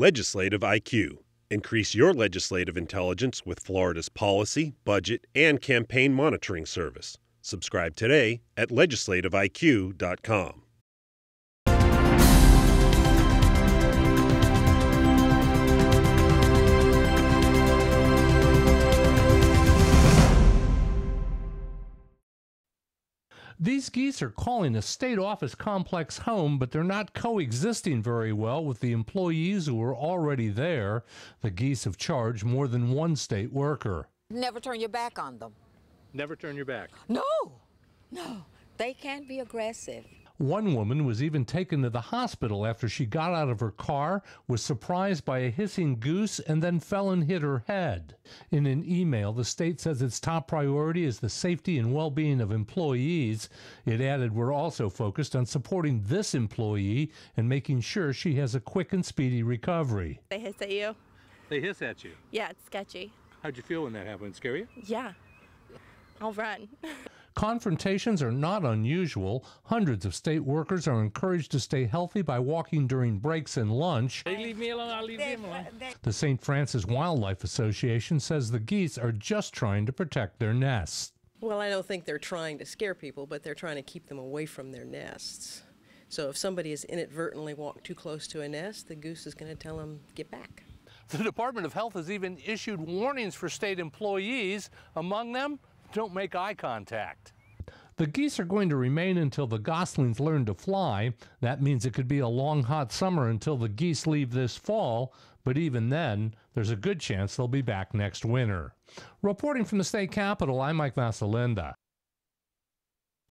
Legislative IQ. Increase your legislative intelligence with Florida's policy, budget, and campaign monitoring service. Subscribe today at legislativeiq.com. These geese are calling a state office complex home, but they're not coexisting very well with the employees who are already there. The geese have charged more than one state worker. Never turn your back on them. Never turn your back. No, no. They can be aggressive. One woman was even taken to the hospital after she got out of her car, was surprised by a hissing goose, and then fell and hit her head. In an email, the state says its top priority is the safety and well being of employees. It added, We're also focused on supporting this employee and making sure she has a quick and speedy recovery. They hiss at you. They hiss at you. Yeah, it's sketchy. How'd you feel when that happened? Scare you? Yeah. I'll run. Confrontations are not unusual. Hundreds of state workers are encouraged to stay healthy by walking during breaks and lunch. They leave me alone, I'll leave them alone. The St. Francis Wildlife Association says the geese are just trying to protect their nests. Well, I don't think they're trying to scare people, but they're trying to keep them away from their nests. So if somebody has inadvertently walked too close to a nest, the goose is going to tell them, get back. The Department of Health has even issued warnings for state employees. Among them, don't make eye contact. The geese are going to remain until the goslings learn to fly. That means it could be a long, hot summer until the geese leave this fall, but even then, there's a good chance they'll be back next winter. Reporting from the state capitol, I'm Mike Vasilinda.